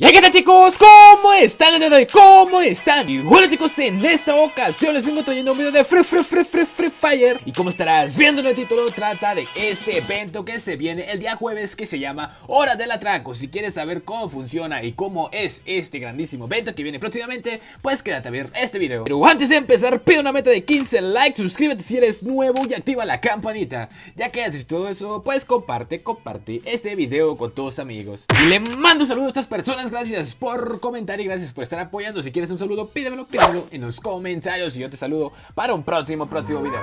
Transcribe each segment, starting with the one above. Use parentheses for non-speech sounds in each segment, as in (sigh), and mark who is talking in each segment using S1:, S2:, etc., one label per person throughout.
S1: Y qué tal chicos, ¿cómo están el día de hoy? ¿Cómo están? Y bueno chicos, en esta ocasión les vengo trayendo un video de Free Free Free Free Free Fire. Y como estarás viendo en el título, trata de este evento que se viene el día jueves que se llama Hora del Atraco. Si quieres saber cómo funciona y cómo es este grandísimo evento que viene próximamente Pues quédate a ver este video. Pero antes de empezar, pido una meta de 15 likes, suscríbete si eres nuevo y activa la campanita. Ya que haces todo eso, pues comparte, comparte este video con tus amigos. Y le mando un saludo a estas personas gracias por comentar y gracias por estar apoyando. Si quieres un saludo, pídemelo, pídemelo en los comentarios y yo te saludo para un próximo, próximo video.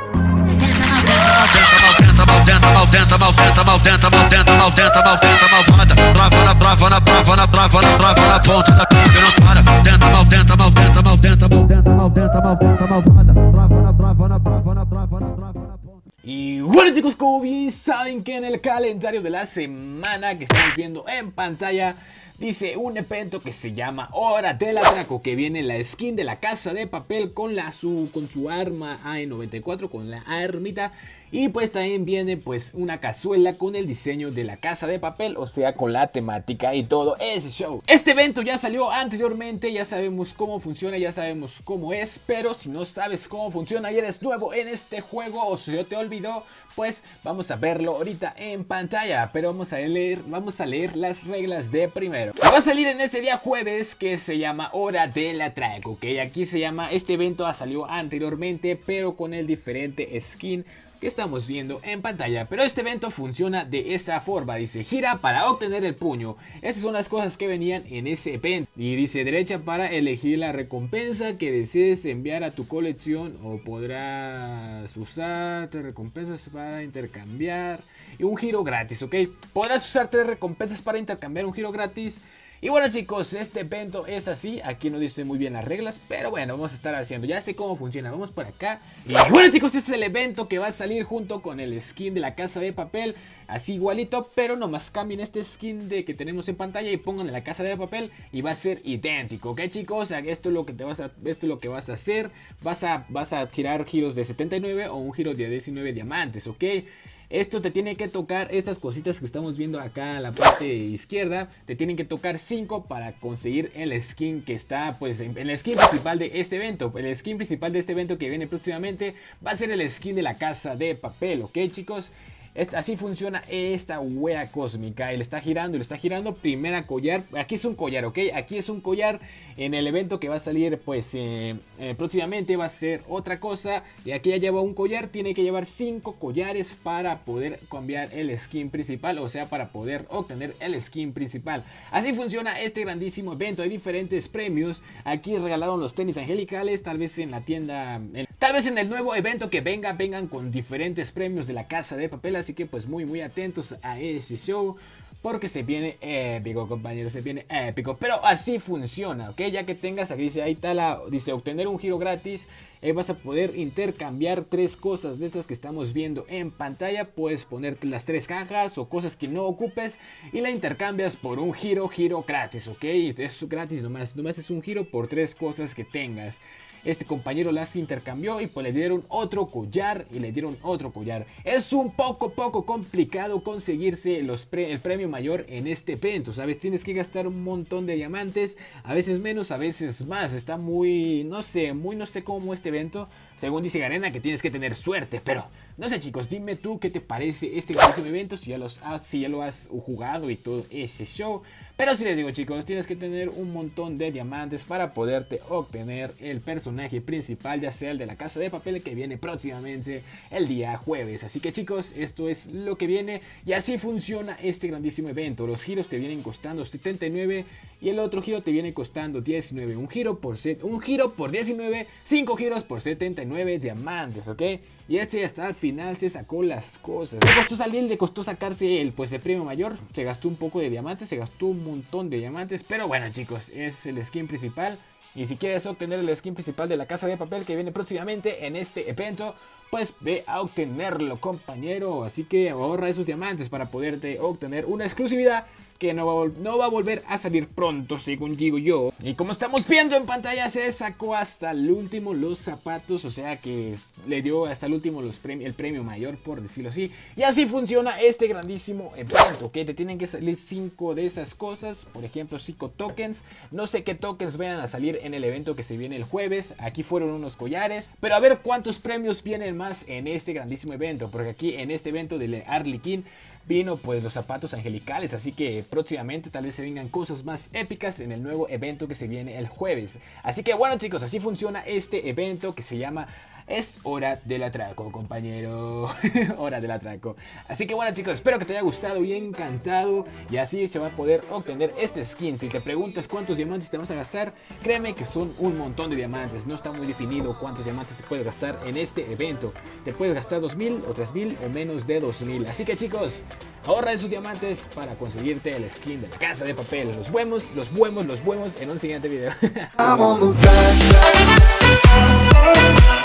S1: Y bueno chicos, como bien saben que en el calendario de la semana que estamos viendo en pantalla Dice un evento que se llama Hora del Atraco, que viene la skin de la casa de papel con, la, su, con su arma AE94, con la armita. Y pues también viene pues una cazuela con el diseño de la casa de papel, o sea con la temática y todo ese show. Este evento ya salió anteriormente, ya sabemos cómo funciona, ya sabemos cómo es, pero si no sabes cómo funciona y eres nuevo en este juego o si yo te olvidó, pues vamos a verlo ahorita en pantalla. Pero vamos a leer, vamos a leer las reglas de primero. Va a salir en ese día jueves que se llama Hora de la Track, ok. Aquí se llama, este evento ha salido anteriormente, pero con el diferente skin estamos viendo en pantalla. Pero este evento funciona de esta forma. Dice gira para obtener el puño. Estas son las cosas que venían en ese evento. Y dice derecha para elegir la recompensa que desees enviar a tu colección. O podrás usar tres recompensas para intercambiar. Y un giro gratis, ¿ok? Podrás usar tres recompensas para intercambiar un giro gratis. Y bueno chicos, este evento es así, aquí no dice muy bien las reglas, pero bueno, vamos a estar haciendo, ya sé cómo funciona, vamos por acá. Y bueno chicos, este es el evento que va a salir junto con el skin de la casa de papel, así igualito, pero nomás cambien este skin de que tenemos en pantalla y pongan en la casa de papel y va a ser idéntico, ¿ok chicos? Esto es lo que te vas a, esto es lo que vas a hacer, vas a, vas a girar giros de 79 o un giro de 19 diamantes, ¿ok? Esto te tiene que tocar, estas cositas que estamos viendo acá a la parte izquierda, te tienen que tocar 5 para conseguir el skin que está pues en el skin principal de este evento. El skin principal de este evento que viene próximamente va a ser el skin de la casa de papel, ¿ok chicos? Así funciona esta wea cósmica. Él está girando, él está girando. Primera collar. Aquí es un collar, ¿ok? Aquí es un collar. En el evento que va a salir, pues eh, eh, próximamente va a ser otra cosa. Y aquí ya lleva un collar. Tiene que llevar cinco collares para poder cambiar el skin principal. O sea, para poder obtener el skin principal. Así funciona este grandísimo evento. Hay diferentes premios. Aquí regalaron los tenis angelicales. Tal vez en la tienda. Tal vez en el nuevo evento que venga, vengan con diferentes premios de la casa de papel Así que pues muy muy atentos a ese show. Porque se viene épico, compañeros, se viene épico. Pero así funciona, ¿ok? Ya que tengas aquí, dice, ahí está la, dice, obtener un giro gratis. Ahí vas a poder intercambiar tres cosas de estas que estamos viendo en pantalla. Puedes ponerte las tres cajas o cosas que no ocupes y la intercambias por un giro, giro gratis, ¿ok? Es gratis nomás, nomás es un giro por tres cosas que tengas. Este compañero las intercambió y pues le dieron otro collar y le dieron otro collar. Es un poco, poco complicado conseguirse los el premio mayor en este evento, ¿sabes? Tienes que gastar un montón de diamantes, a veces menos, a veces más. Está muy, no sé, muy no sé cómo este evento. Según dice Garena que tienes que tener suerte, pero no sé chicos, dime tú qué te parece este grandísimo evento, si ya, los, si ya lo has jugado y todo ese show. Pero si les digo chicos, tienes que tener un montón de diamantes para poderte obtener el personaje principal, ya sea el de la casa de papel que viene próximamente el día jueves. Así que chicos, esto es lo que viene y así funciona este grandísimo evento. Los giros te vienen costando 79 y el otro giro te viene costando 19. Un giro por, un giro por 19, 5 giros por 79 diamantes, ¿ok? Y este hasta al final se sacó las cosas. Le costó salir, le costó sacarse el, pues, el premio mayor. Se gastó un poco de diamantes, se gastó un montón de diamantes. Pero bueno chicos, es el skin principal. Y si quieres obtener el skin principal de la casa de papel que viene próximamente en este evento, pues ve a obtenerlo, compañero. Así que ahorra esos diamantes para poderte obtener una exclusividad no va, no va, a volver a salir pronto, según digo yo. Y como estamos viendo en pantalla, se sacó hasta el último los zapatos, o sea que le dio hasta el último los el premio mayor, por decirlo así. Y así funciona este grandísimo evento, que te tienen que salir 5 de esas cosas, por ejemplo 5 tokens. No sé qué tokens vayan a salir en el evento que se viene el jueves, aquí fueron unos collares, pero a ver cuántos premios vienen más en este grandísimo evento, porque aquí en este evento de Harley Quinn vino pues los zapatos angelicales, así que próximamente tal vez se vengan cosas más épicas en el nuevo evento que se viene el jueves. Así que bueno chicos, así funciona este evento que se llama es hora del atraco, compañero. (laughs) hora del atraco. Así que bueno, chicos, espero que te haya gustado y encantado. Y así se va a poder obtener este skin. Si te preguntas cuántos diamantes te vas a gastar, créeme que son un montón de diamantes. No está muy definido cuántos diamantes te puedes gastar en este evento. Te puedes gastar 2000 o 3000 o menos de 2000. Así que, chicos, ahorra esos diamantes para conseguirte el skin de la casa de papel. Los buenos, los buenos, los buenos en un siguiente video. (laughs)